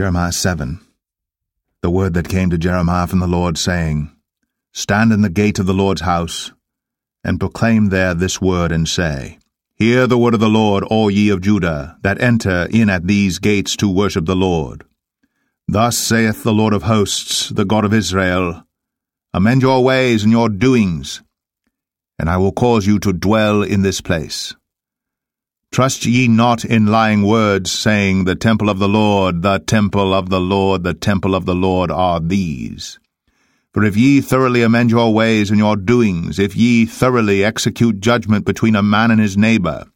Jeremiah 7. The word that came to Jeremiah from the Lord, saying, Stand in the gate of the Lord's house, and proclaim there this word, and say, Hear the word of the Lord, all ye of Judah, that enter in at these gates to worship the Lord. Thus saith the Lord of hosts, the God of Israel, Amend your ways and your doings, and I will cause you to dwell in this place. Trust ye not in lying words, saying, The temple of the Lord, the temple of the Lord, the temple of the Lord are these. For if ye thoroughly amend your ways and your doings, if ye thoroughly execute judgment between a man and his neighbor,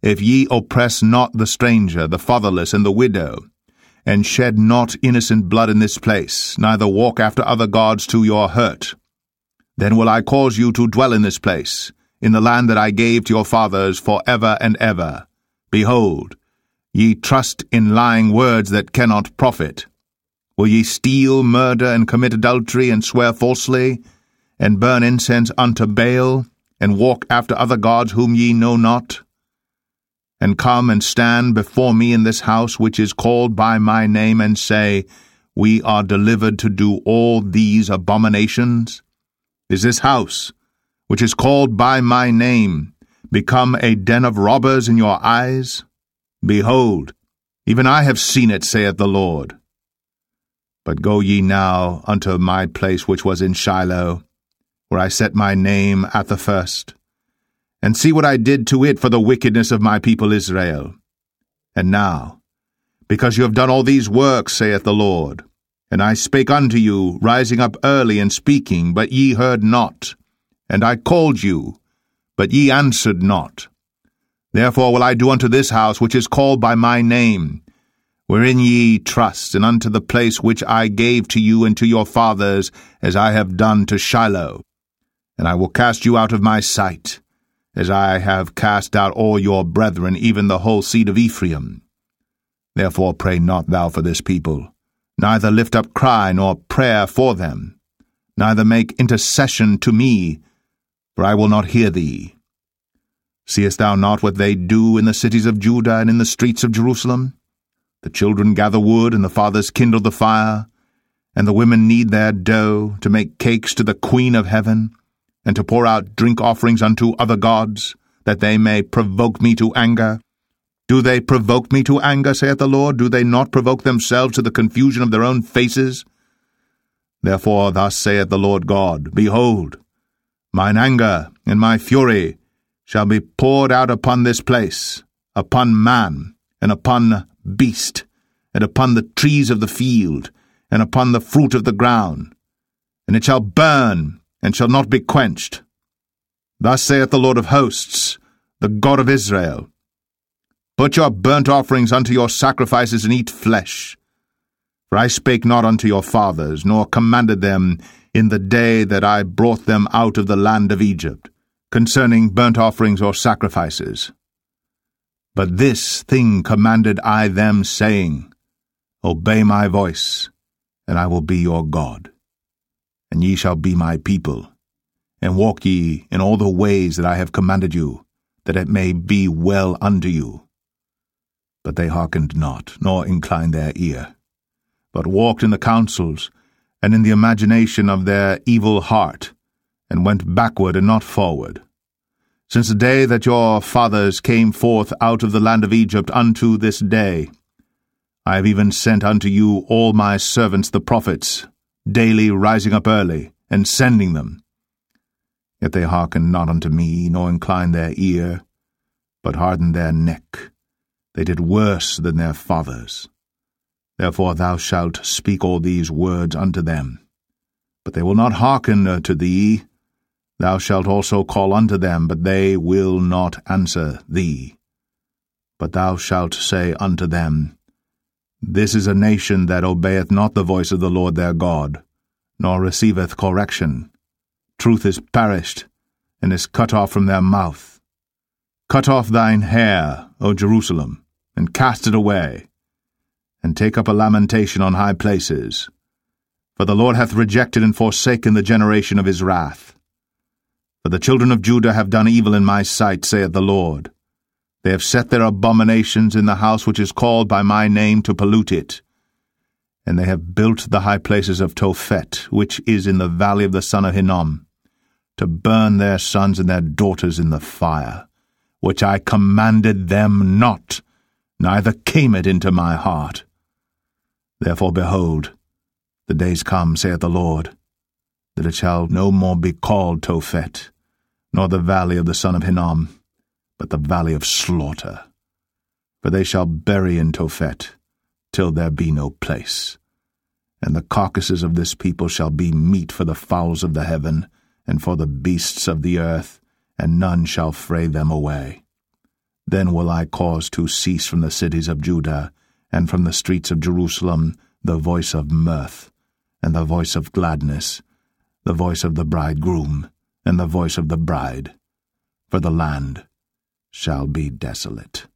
if ye oppress not the stranger, the fatherless, and the widow, and shed not innocent blood in this place, neither walk after other gods to your hurt, then will I cause you to dwell in this place, in the land that I gave to your fathers for ever and ever. Behold, ye trust in lying words that cannot profit. Will ye steal, murder, and commit adultery, and swear falsely, and burn incense unto Baal, and walk after other gods whom ye know not? And come and stand before me in this house which is called by my name, and say, We are delivered to do all these abominations? Is this house, which is called by my name, become a den of robbers in your eyes? Behold, even I have seen it, saith the Lord. But go ye now unto my place which was in Shiloh, where I set my name at the first, and see what I did to it for the wickedness of my people Israel. And now, because you have done all these works, saith the Lord, and I spake unto you, rising up early and speaking, but ye heard not, and I called you, but ye answered not. Therefore will I do unto this house which is called by my name, wherein ye trust, and unto the place which I gave to you and to your fathers, as I have done to Shiloh. And I will cast you out of my sight, as I have cast out all your brethren, even the whole seed of Ephraim. Therefore pray not thou for this people, neither lift up cry nor prayer for them, neither make intercession to me, for I will not hear thee. Seest thou not what they do in the cities of Judah and in the streets of Jerusalem? The children gather wood, and the fathers kindle the fire, and the women knead their dough to make cakes to the Queen of heaven, and to pour out drink offerings unto other gods, that they may provoke me to anger. Do they provoke me to anger, saith the Lord? Do they not provoke themselves to the confusion of their own faces? Therefore thus saith the Lord God, Behold, Mine anger and my fury shall be poured out upon this place, upon man, and upon beast, and upon the trees of the field, and upon the fruit of the ground, and it shall burn, and shall not be quenched. Thus saith the Lord of hosts, the God of Israel Put your burnt offerings unto your sacrifices, and eat flesh. For I spake not unto your fathers, nor commanded them, in the day that I brought them out of the land of Egypt, concerning burnt offerings or sacrifices. But this thing commanded I them, saying, Obey my voice, and I will be your God, and ye shall be my people, and walk ye in all the ways that I have commanded you, that it may be well unto you. But they hearkened not, nor inclined their ear, but walked in the counsels, and in the imagination of their evil heart, and went backward and not forward. Since the day that your fathers came forth out of the land of Egypt unto this day, I have even sent unto you all my servants the prophets, daily rising up early, and sending them. Yet they hearkened not unto me, nor inclined their ear, but hardened their neck. They did worse than their fathers. Therefore thou shalt speak all these words unto them. But they will not hearken uh, to thee. Thou shalt also call unto them, but they will not answer thee. But thou shalt say unto them, This is a nation that obeyeth not the voice of the Lord their God, nor receiveth correction. Truth is perished, and is cut off from their mouth. Cut off thine hair, O Jerusalem, and cast it away and take up a lamentation on high places. For the Lord hath rejected and forsaken the generation of his wrath. For the children of Judah have done evil in my sight, saith the Lord. They have set their abominations in the house which is called by my name to pollute it. And they have built the high places of Tophet, which is in the valley of the son of Hinnom, to burn their sons and their daughters in the fire, which I commanded them not, neither came it into my heart. Therefore, behold, the days come, saith the Lord, that it shall no more be called Tophet, nor the valley of the son of Hinnom, but the valley of slaughter. For they shall bury in Tophet, till there be no place. And the carcasses of this people shall be meat for the fowls of the heaven, and for the beasts of the earth, and none shall fray them away. Then will I cause to cease from the cities of Judah, and from the streets of Jerusalem, the voice of mirth, and the voice of gladness, the voice of the bridegroom, and the voice of the bride, for the land shall be desolate.